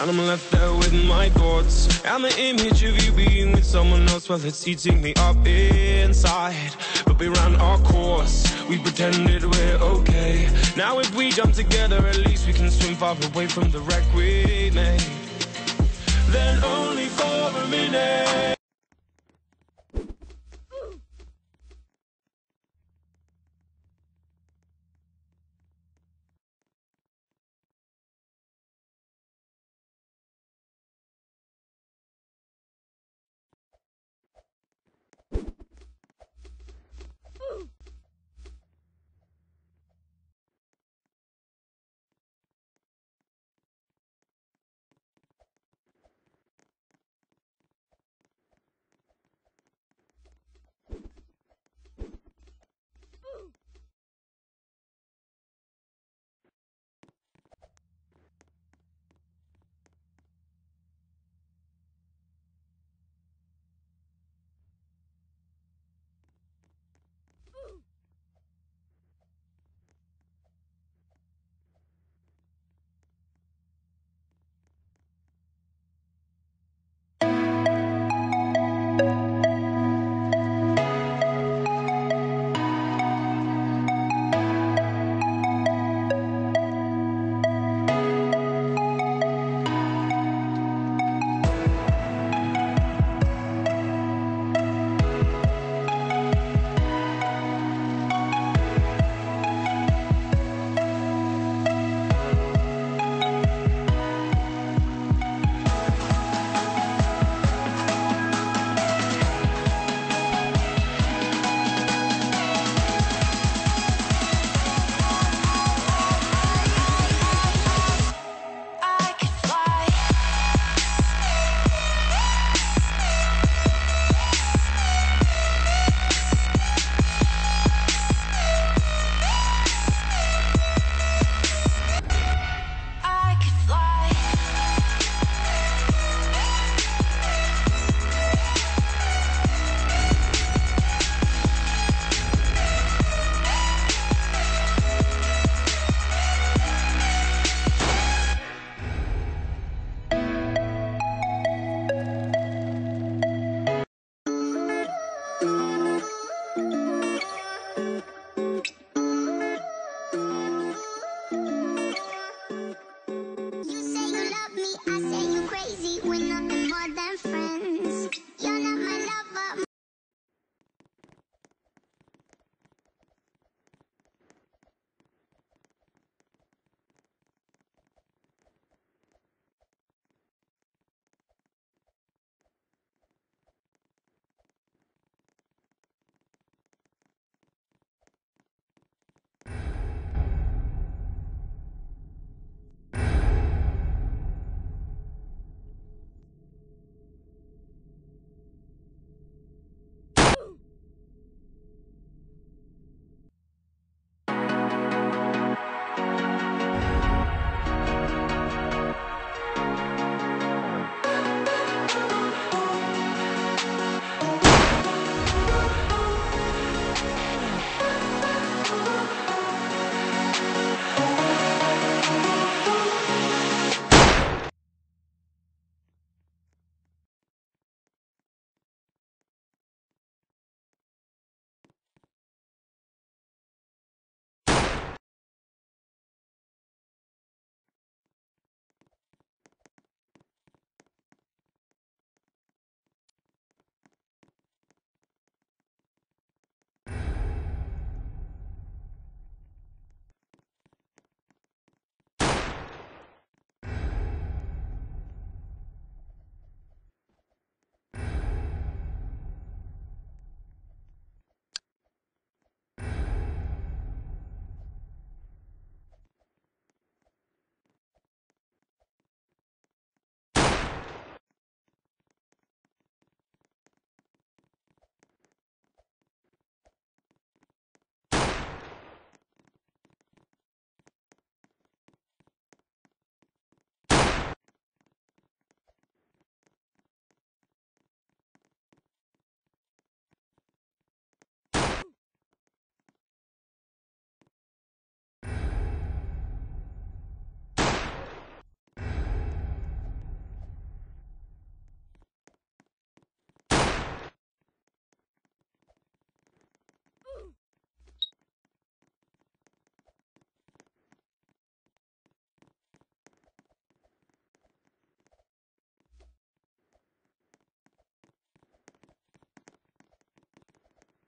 And I'm left there with my thoughts And the image of you being with someone else. Well, it's eating me up inside. But we ran our course. We pretended we're okay. Now if we jump together At least we can swim far away from the wreck we made